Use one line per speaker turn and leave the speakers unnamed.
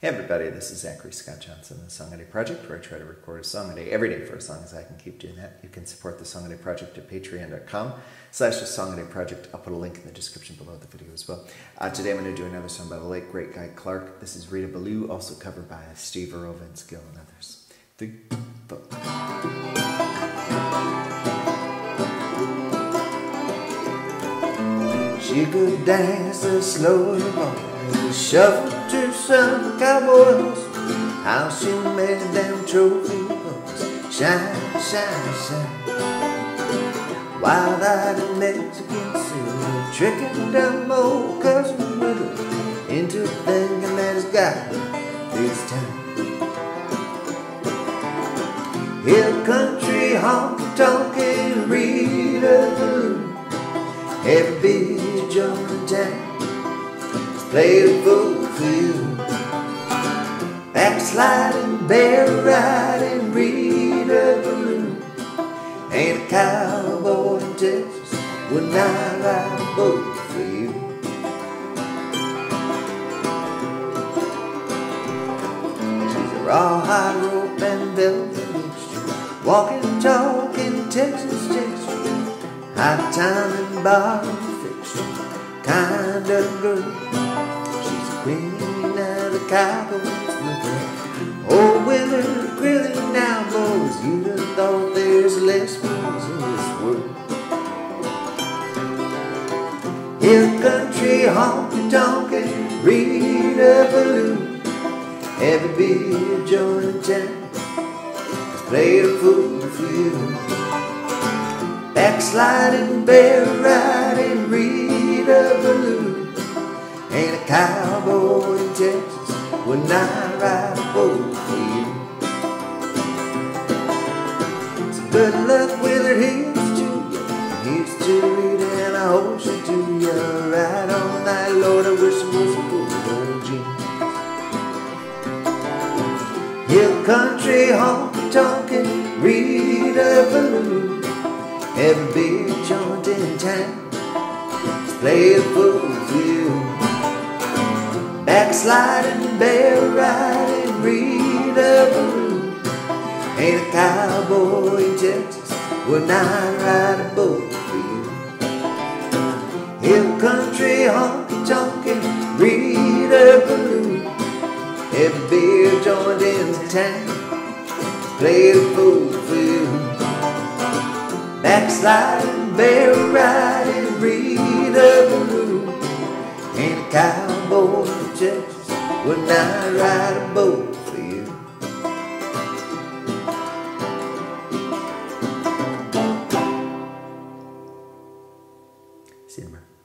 Hey everybody, this is Zachary Scot Johnson, the Song a Day Project, where I try to record a song a day every day for as long as I can keep doing that. You can support the Song a Day Project at patreon.com slash the Song a Day Project. I'll put a link in the description below the video as well. Uh, today I'm going to do another song by the late great Guy Clark. This is Rita Ballou, also covered by Steve Earle, Vince Gill, and others. Three, four. She could dance the slow ball, shuffle to some cowboys. How she made them trophy books shine, shine, shine. Wild-eyed Mexican silver, tricking dumb old cousin Whittle into thinking that it's got this time. Hill country honky tonkin' Rita Ballou, every beat joint town played a fool you. Backsliding, bear riding, Rita Ballou. Ain't a cowboy in Texas would not ride a boat for you. She's a raw rawhide rope and velvet mixture, walking, talking Texas texture, high time and bottom fixture, kind of girl. A queen of the cowboys, looking old winter grilling now, boys. Have thought there's less fools in this world. Hill country honky tonkin' Rita Ballou. Every beer joint in town has played a fool for you. Backsliding, bear riding, Rita Ballou. Ain't a in Texas I ride for you. So good luck with her, here's to you. Here's to Rita and I hope she to you. Right on night, Lord, I wish it was a good jeans. Hill country honky tonkin' Rita Ballou. Every beer joint in town played a fool for you. Backsliding, bear riding, Rita Ballou. Ain't a cowboy in Texas would not ride a boat for you. Hill country honky tonkin' Rita Ballou. Every beer joint in town play a fool for you. Backsliding, bear riding, Rita Ballou. Ain't a cowboy Not I ride a boat for you. See you.